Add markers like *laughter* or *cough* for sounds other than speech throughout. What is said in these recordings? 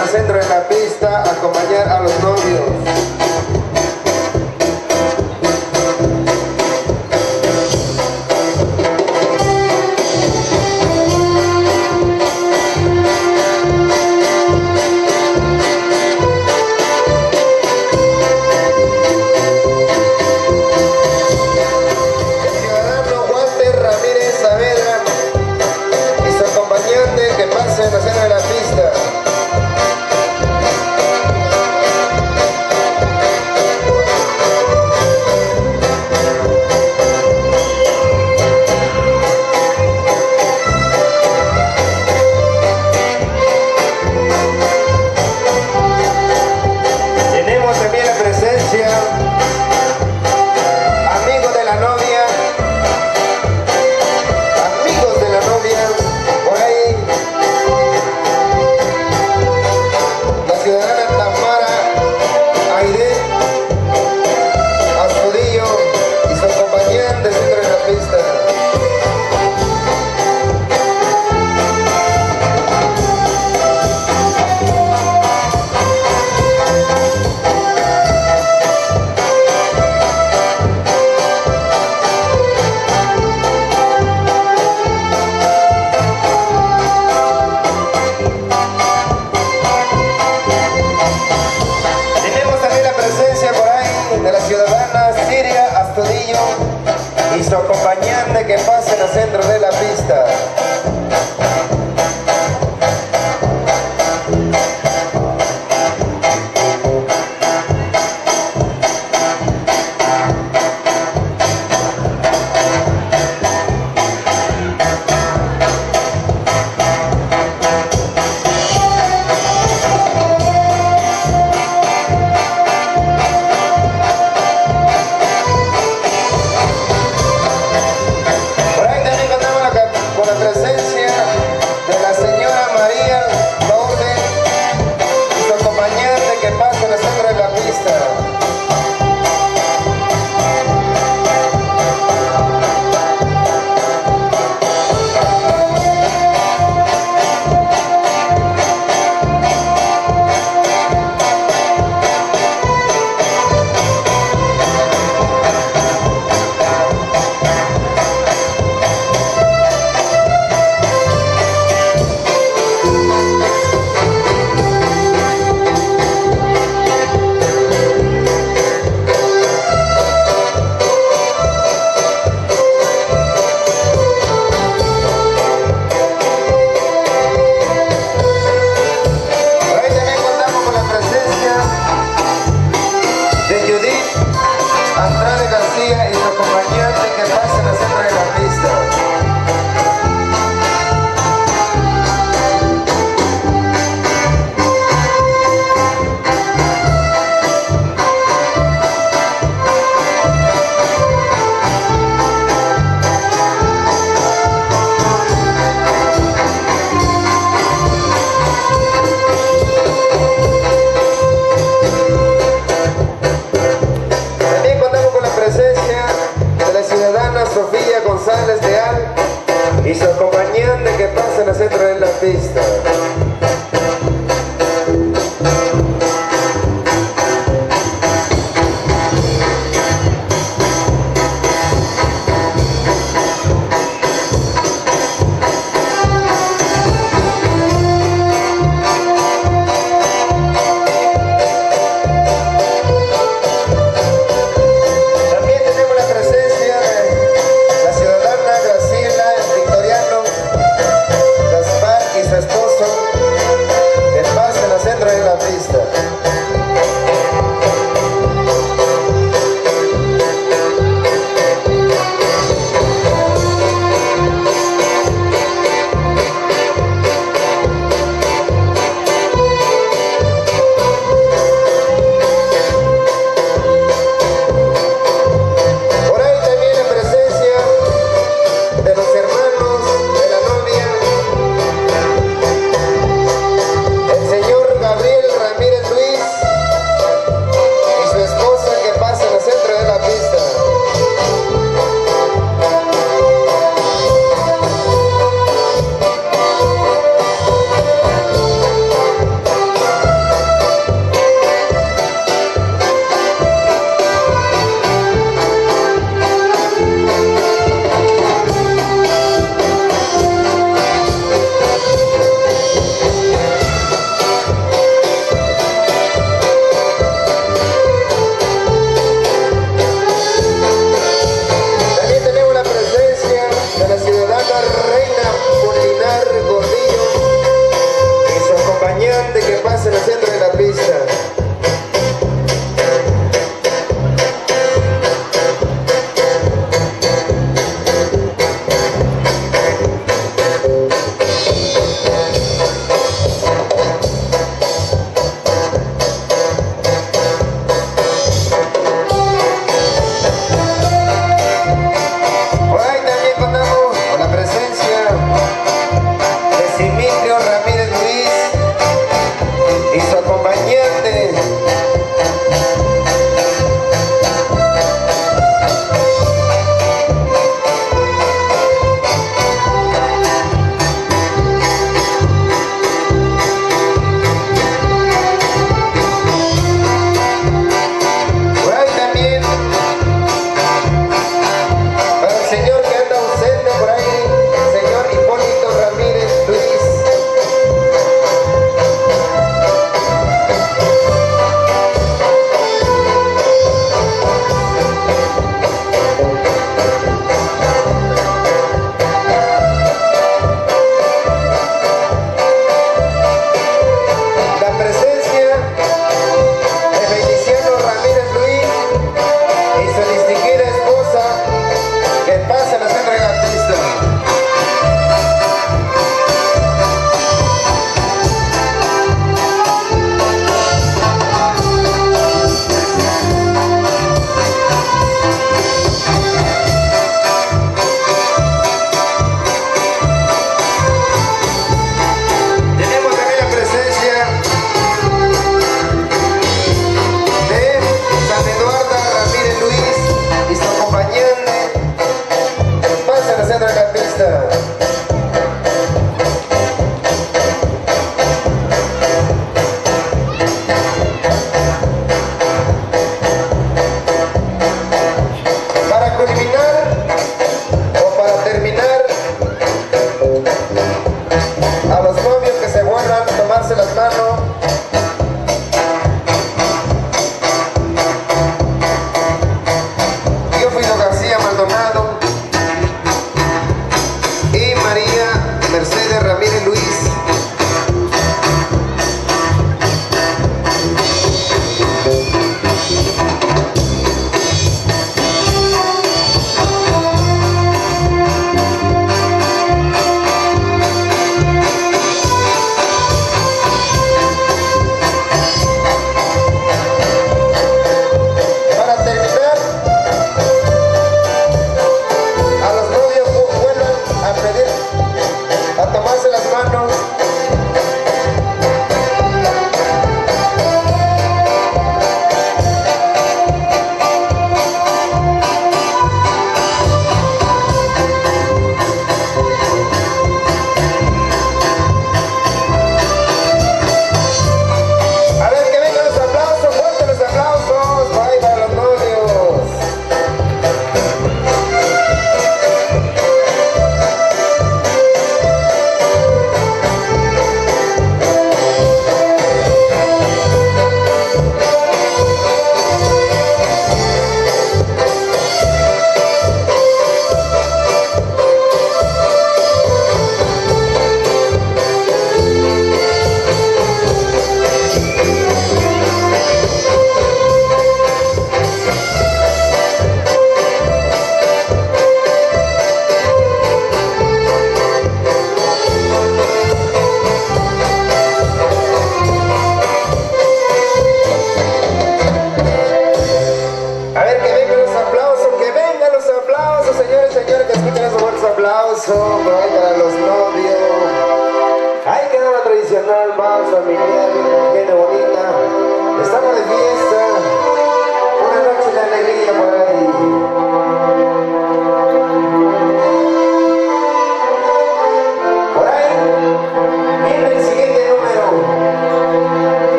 al centro de la pista a acompañar a los novios.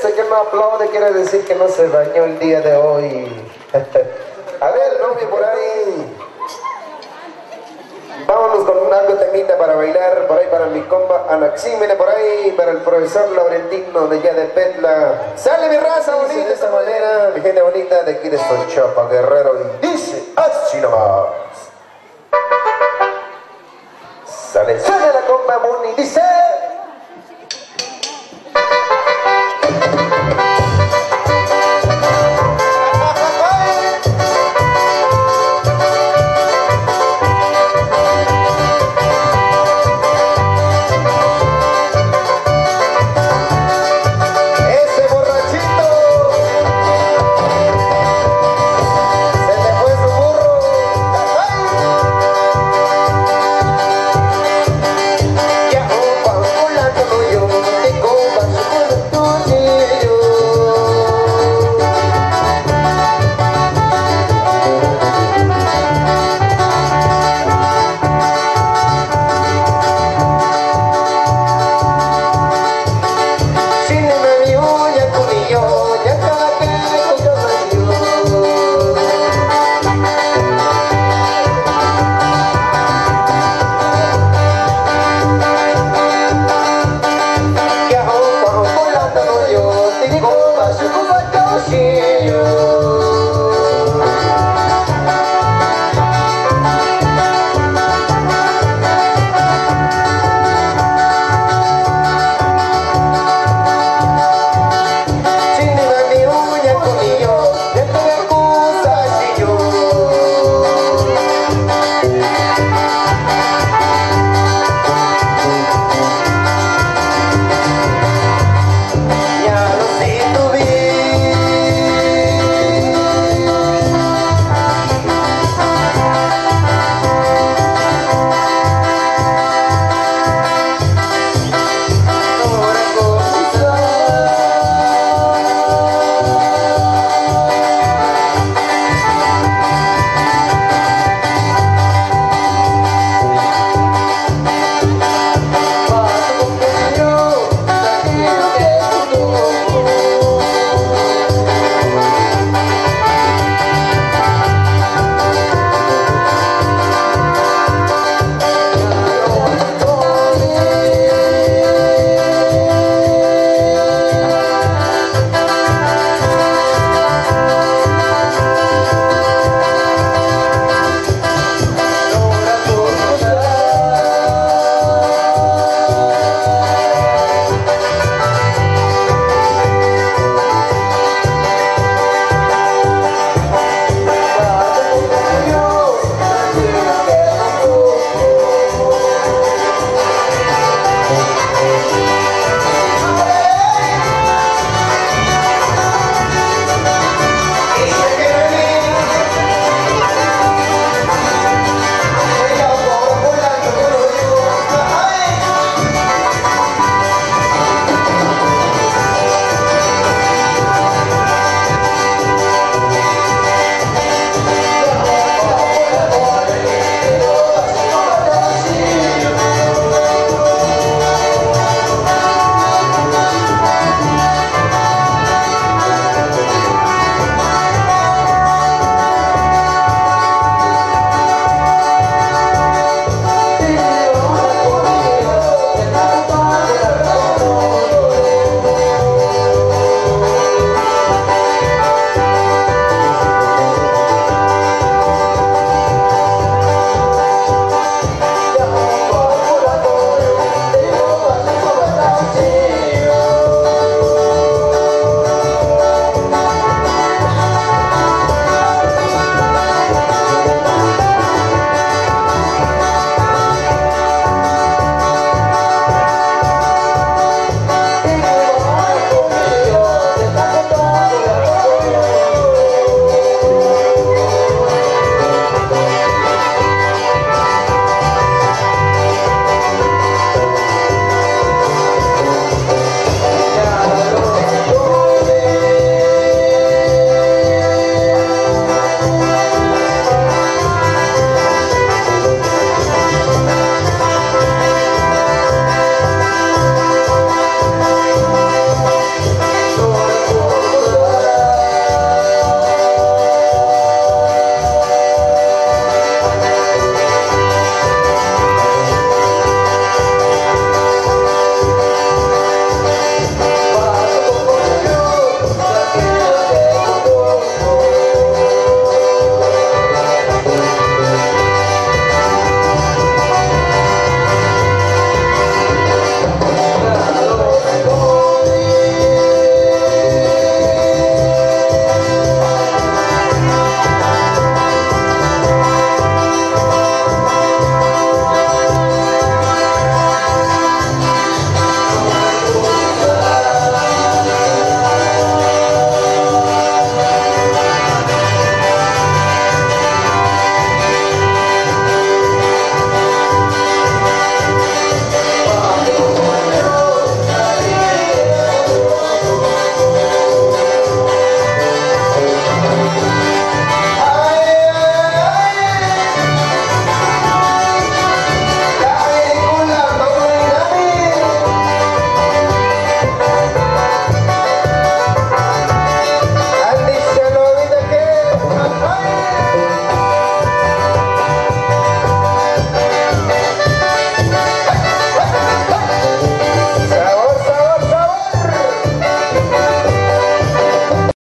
Ese que no aplaude quiere decir que no se bañó el día de hoy. *laughs* A ver, novio, por ahí. Vámonos con algo temita para bailar, por ahí para mi compa Anaxímene, por ahí para el profesor Laurentino de allá de Petla. Sale mi raza bonita de esta manera, mi gente bonita de aquí de Sochapa, Guerrero, y dice así nomás. Sale, sale la compa Boni, dice... Ha ha ha!